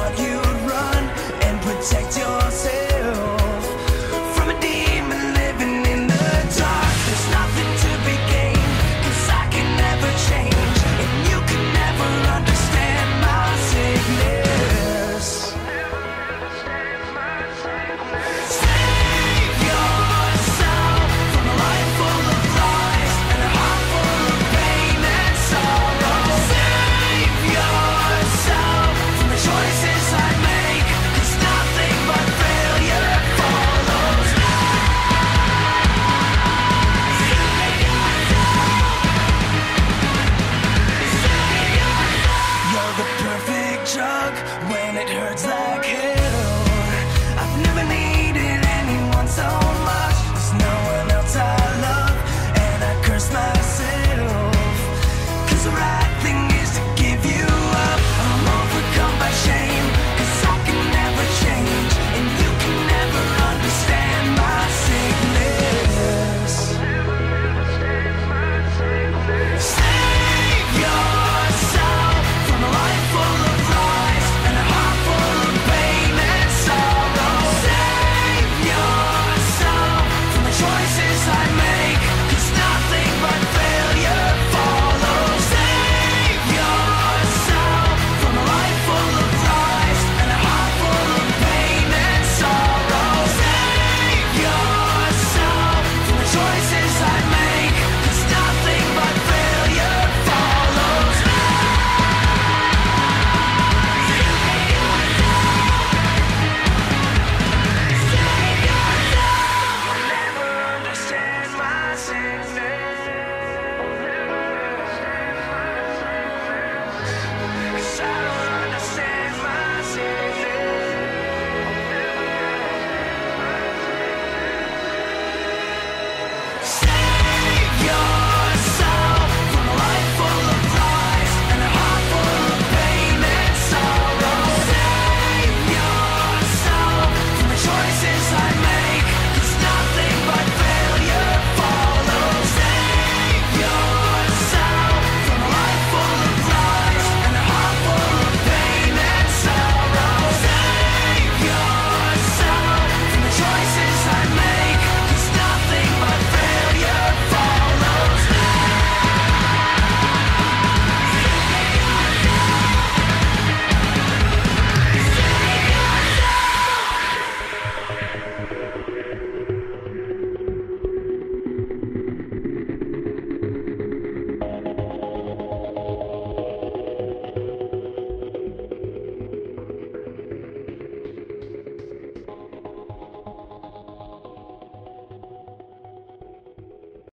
thought you'd run and protect yourself.